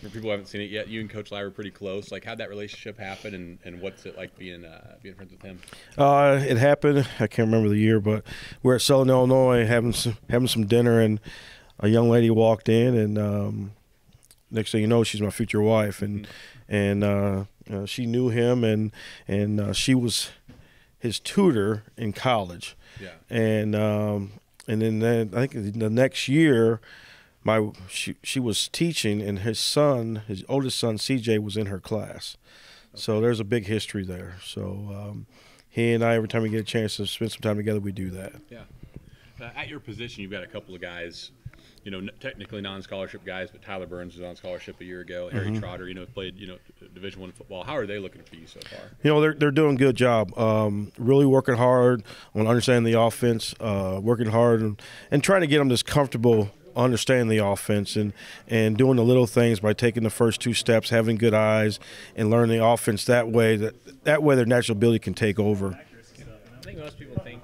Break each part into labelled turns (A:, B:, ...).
A: For people who haven't seen it yet, you and Coach Lai were pretty close. Like, how'd that relationship happen, and, and what's it like being uh, being friends with him?
B: Uh, it happened. I can't remember the year, but we're at Southern Illinois having some, having some dinner, and a young lady walked in, and um, next thing you know, she's my future wife, and mm-hmm. and uh, uh, she knew him, and and uh, she was his tutor in college.
A: Yeah.
B: And um, and then I think the next year my she she was teaching, and his son, his oldest son CJ, was in her class. Okay. So there's a big history there. So um, he and I, every time we get a chance to spend some time together, we do that.
A: Yeah. Uh, at your position, you've got a couple of guys you know, technically non-scholarship guys, but Tyler Burns was on scholarship a year ago. Harry mm-hmm. Trotter, you know, played you know Division One football. How are they looking for you so far?
B: You know, they're they're doing a good job. Um, really working hard on understanding the offense, uh, working hard and, and trying to get them as comfortable understanding the offense and and doing the little things by taking the first two steps, having good eyes, and learning the offense that way. That that way, their natural ability can take over.
C: I think most people think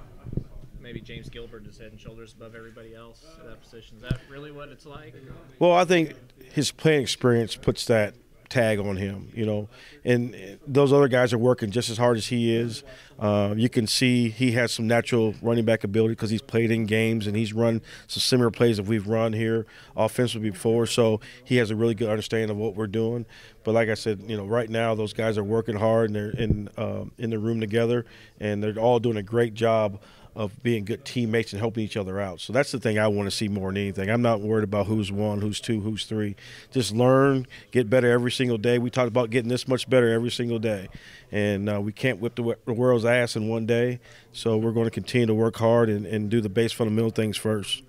C: maybe James Gilbert is head and shoulders above everybody else at that position. Is that really what it's like?
B: Well, I think his playing experience puts that tag on him, you know. And those other guys are working just as hard as he is. Uh, you can see he has some natural running back ability because he's played in games and he's run some similar plays that we've run here offensively before. So he has a really good understanding of what we're doing. But like I said, you know, right now those guys are working hard and they're in uh, in the room together and they're all doing a great job of being good teammates and helping each other out. So that's the thing I want to see more than anything. I'm not worried about who's one, who's two, who's three. Just learn, get better every single day. We talked about getting this much better every single day, and uh, we can't whip the, the, world's ass in one day. So we're going to continue to work hard and, and do the base fundamental things first.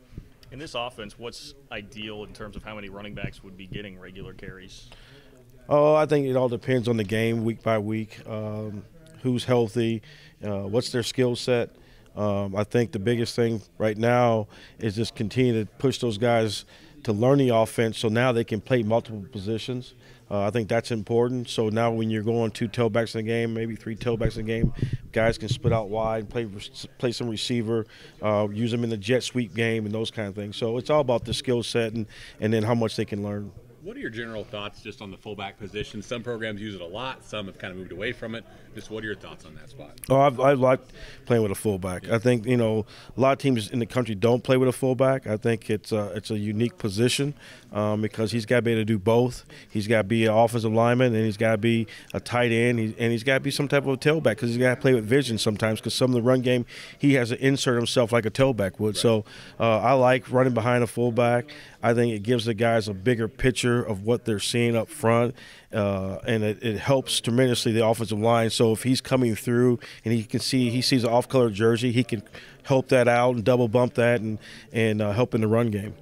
D: In this offense, what's ideal in terms of how many running backs would be getting regular carries?
B: Oh, I think it all depends on the game, week by week. Um, who's healthy? Uh, what's their skill set? Um, I think the biggest thing right now is just continue to push those guys to learn the offense so now they can play multiple positions. Uh, I think that's important. So now when you're going two tailbacks in a game, maybe three tailbacks in a game, guys can split out wide, play play some receiver, uh, use them in the jet sweep game and those kind of things. So it's all about the skill set and, and then how much they can learn.
A: What are your general thoughts just on the fullback position? Some programs use it a lot, some have kind of moved away from it. Just what are your thoughts on that spot?
B: Oh, I've, I like playing with a fullback. Yeah. I think you know a lot of teams in the country don't play with a fullback. I think it's a, it's a unique position um, because he's got to be able to do both. He's got to be an offensive lineman and he's got to be a tight end and he's got to be some type of a tailback because he's got to play with vision sometimes because some of the run game he has to insert himself like a tailback would. Right. So uh, I like running behind a fullback. I think it gives the guys a bigger of what they're seeing up front, uh, and it, it, helps tremendously the offensive line. So if he's coming through and he can see he sees an off-color jersey, he can help that out and double bump that and and uh, help in the run game.